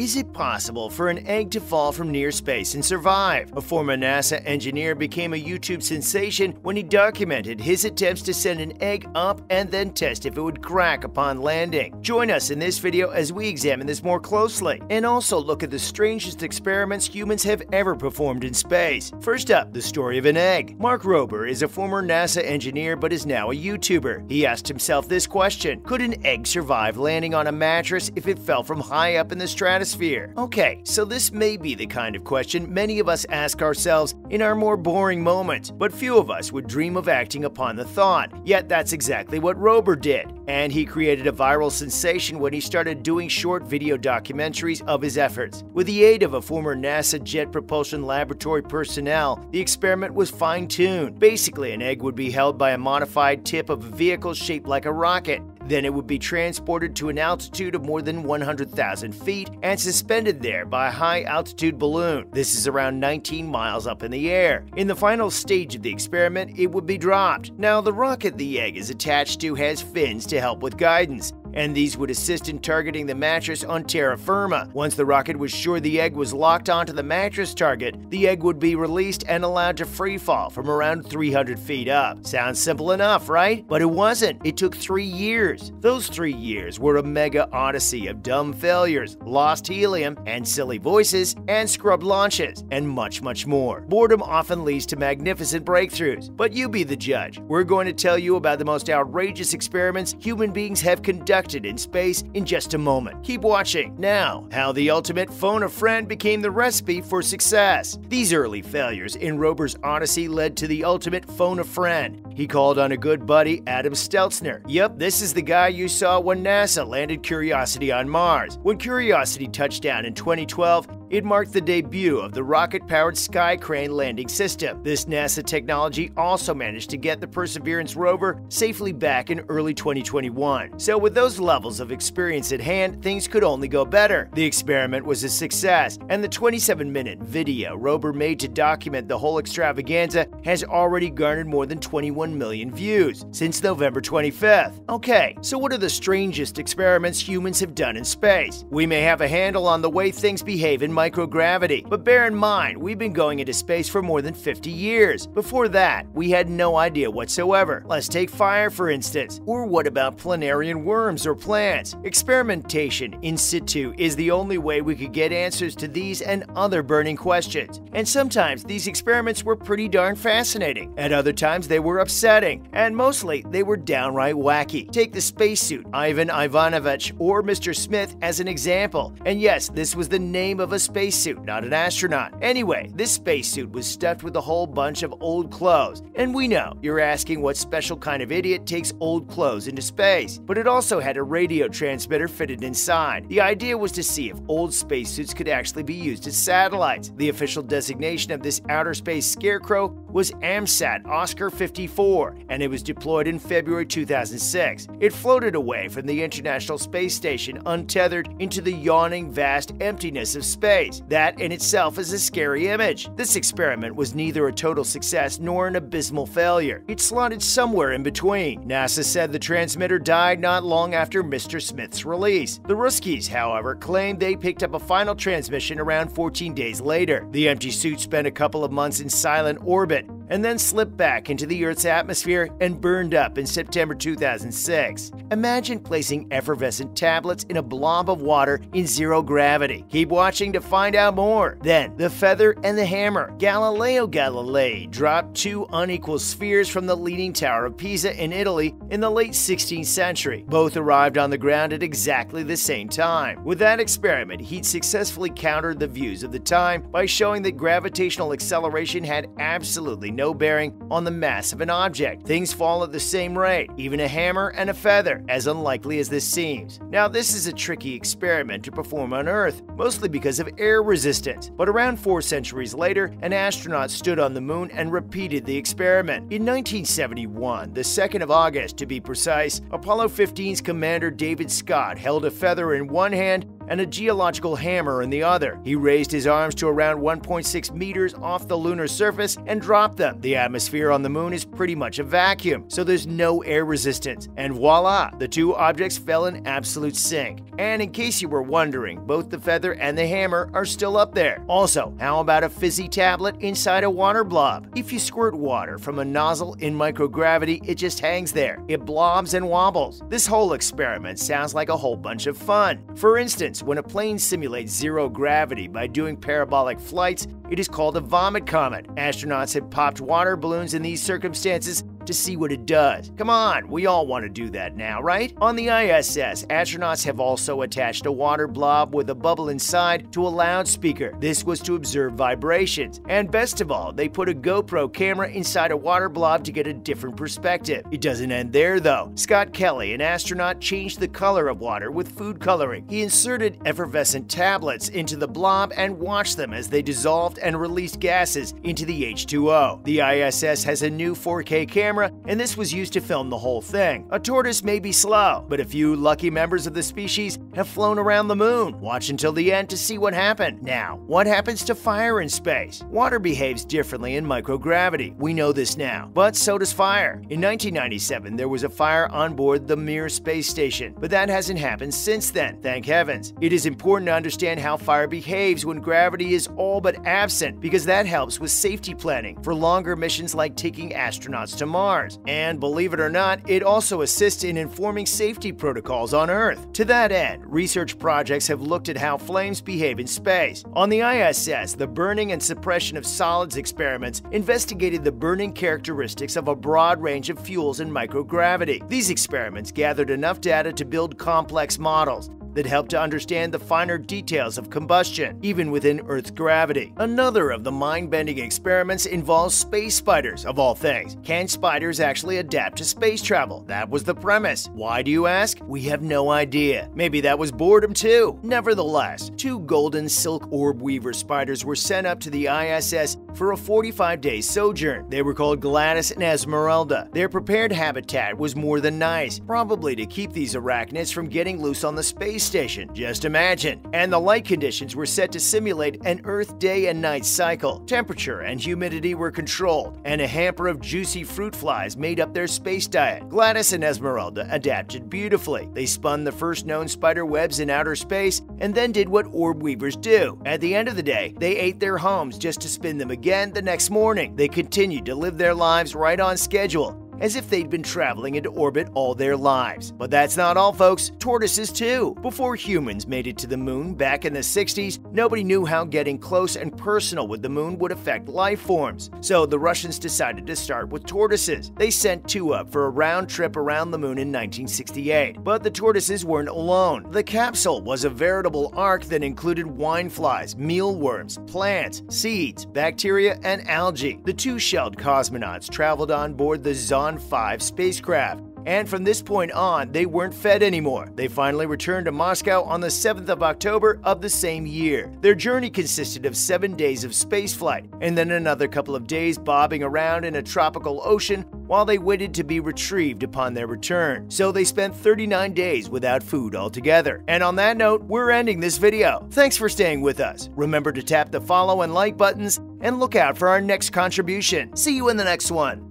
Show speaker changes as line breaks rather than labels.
Is it possible for an egg to fall from near space and survive? A former NASA engineer became a YouTube sensation when he documented his attempts to send an egg up and then test if it would crack upon landing. Join us in this video as we examine this more closely and also look at the strangest experiments humans have ever performed in space. First up, the story of an egg. Mark Rober is a former NASA engineer but is now a YouTuber. He asked himself this question Could an egg survive landing on a mattress if it fell from high up in the stratosphere? Atmosphere? Okay, so this may be the kind of question many of us ask ourselves in our more boring moments, but few of us would dream of acting upon the thought. Yet that's exactly what Rober did, and he created a viral sensation when he started doing short video documentaries of his efforts. With the aid of a former NASA Jet Propulsion Laboratory personnel, the experiment was fine tuned. Basically, an egg would be held by a modified tip of a vehicle shaped like a rocket. Then it would be transported to an altitude of more than 100,000 feet and suspended there by a high altitude balloon. This is around 19 miles up in the air. In the final stage of the experiment, it would be dropped. Now, the rocket the egg is attached to has fins to help with guidance and these would assist in targeting the mattress on terra firma. Once the rocket was sure the egg was locked onto the mattress target, the egg would be released and allowed to free fall from around 300 feet up. Sounds simple enough, right? But it wasn't. It took three years. Those three years were a mega odyssey of dumb failures, lost helium, and silly voices, and scrubbed launches, and much, much more. Boredom often leads to magnificent breakthroughs, but you be the judge. We're going to tell you about the most outrageous experiments human beings have conducted conducted in space in just a moment. Keep watching. Now, how the ultimate phone a friend became the recipe for success. These early failures in Rober's Odyssey led to the ultimate phone a friend. He called on a good buddy, Adam Steltzner. Yep, this is the guy you saw when NASA landed Curiosity on Mars. When Curiosity touched down in 2012, it marked the debut of the rocket powered Sky Crane landing system. This NASA technology also managed to get the Perseverance rover safely back in early 2021. So, with those levels of experience at hand, things could only go better. The experiment was a success, and the 27 minute video Rober made to document the whole extravaganza has already garnered more than 21 million views since November 25th. Okay, so what are the strangest experiments humans have done in space? We may have a handle on the way things behave in microgravity. But bear in mind, we've been going into space for more than 50 years. Before that, we had no idea whatsoever. Let's take fire, for instance. Or what about planarian worms or plants? Experimentation in situ is the only way we could get answers to these and other burning questions. And sometimes these experiments were pretty darn fascinating. At other times, they were upsetting. And mostly, they were downright wacky. Take the spacesuit, Ivan Ivanovich, or Mr. Smith as an example. And yes, this was the name of a spacesuit, not an astronaut. Anyway, this spacesuit was stuffed with a whole bunch of old clothes. And we know you're asking what special kind of idiot takes old clothes into space. But it also had a radio transmitter fitted inside. The idea was to see if old spacesuits could actually be used as satellites. The official designation of this outer space scarecrow was AMSAT Oscar 54, and it was deployed in February 2006. It floated away from the International Space Station untethered into the yawning vast emptiness of space. That in itself is a scary image. This experiment was neither a total success nor an abysmal failure. It slotted somewhere in between. NASA said the transmitter died not long after Mr. Smith's release. The Ruskies, however, claimed they picked up a final transmission around 14 days later. The empty suit spent a couple of months in silent orbit, it and then slipped back into the Earth's atmosphere and burned up in September 2006. Imagine placing effervescent tablets in a blob of water in zero gravity. Keep watching to find out more. Then, the feather and the hammer. Galileo Galilei dropped two unequal spheres from the Leaning Tower of Pisa in Italy in the late 16th century. Both arrived on the ground at exactly the same time. With that experiment, he'd successfully countered the views of the time by showing that gravitational acceleration had absolutely no bearing on the mass of an object. Things fall at the same rate, even a hammer and a feather, as unlikely as this seems. Now, this is a tricky experiment to perform on Earth, mostly because of air resistance. But around four centuries later, an astronaut stood on the moon and repeated the experiment. In 1971, the 2nd of August to be precise, Apollo 15's commander David Scott held a feather in one hand and a geological hammer in the other. He raised his arms to around 1.6 meters off the lunar surface and dropped them. The atmosphere on the moon is pretty much a vacuum, so there's no air resistance. And voila, the two objects fell in absolute sync. And in case you were wondering, both the feather and the hammer are still up there. Also, how about a fizzy tablet inside a water blob? If you squirt water from a nozzle in microgravity, it just hangs there. It blobs and wobbles. This whole experiment sounds like a whole bunch of fun. For instance, when a plane simulates zero gravity by doing parabolic flights, it is called a vomit comet. Astronauts have popped water balloons in these circumstances to see what it does. Come on, we all want to do that now, right? On the ISS, astronauts have also attached a water blob with a bubble inside to a loudspeaker. This was to observe vibrations. And best of all, they put a GoPro camera inside a water blob to get a different perspective. It doesn't end there though. Scott Kelly, an astronaut, changed the color of water with food coloring. He inserted effervescent tablets into the blob and watched them as they dissolved and released gases into the H2O. The ISS has a new 4K camera camera, and this was used to film the whole thing. A tortoise may be slow, but a few lucky members of the species have flown around the moon. Watch until the end to see what happened. Now, what happens to fire in space? Water behaves differently in microgravity. We know this now, but so does fire. In 1997, there was a fire on board the Mir space station, but that hasn't happened since then, thank heavens. It is important to understand how fire behaves when gravity is all but absent because that helps with safety planning for longer missions like taking astronauts to Mars. Mars. And believe it or not, it also assists in informing safety protocols on Earth. To that end, research projects have looked at how flames behave in space. On the ISS, the burning and suppression of solids experiments investigated the burning characteristics of a broad range of fuels in microgravity. These experiments gathered enough data to build complex models that help to understand the finer details of combustion, even within Earth's gravity. Another of the mind bending experiments involves space spiders, of all things. Can spiders actually adapt to space travel? That was the premise. Why do you ask? We have no idea. Maybe that was boredom too. Nevertheless, two golden silk orb weaver spiders were sent up to the ISS for a 45 day sojourn. They were called Gladys and Esmeralda. Their prepared habitat was more than nice, probably to keep these arachnids from getting loose on the space station. Just imagine. And the light conditions were set to simulate an Earth day and night cycle. Temperature and humidity were controlled, and a hamper of juicy fruit flies made up their space diet. Gladys and Esmeralda adapted beautifully. They spun the first known spider webs in outer space and then did what orb weavers do. At the end of the day, they ate their homes just to spin them again the next morning. They continued to live their lives right on schedule as if they'd been traveling into orbit all their lives. But that's not all, folks. Tortoises, too. Before humans made it to the moon back in the 60s, nobody knew how getting close and personal with the moon would affect life forms. So the Russians decided to start with tortoises. They sent two up for a round trip around the moon in 1968. But the tortoises weren't alone. The capsule was a veritable ark that included wine flies, mealworms, plants, seeds, bacteria, and algae. The two shelled cosmonauts traveled on board the Zond 5 spacecraft. And from this point on, they weren't fed anymore. They finally returned to Moscow on the 7th of October of the same year. Their journey consisted of seven days of spaceflight, and then another couple of days bobbing around in a tropical ocean while they waited to be retrieved upon their return. So they spent 39 days without food altogether. And on that note, we're ending this video. Thanks for staying with us. Remember to tap the follow and like buttons, and look out for our next contribution. See you in the next one.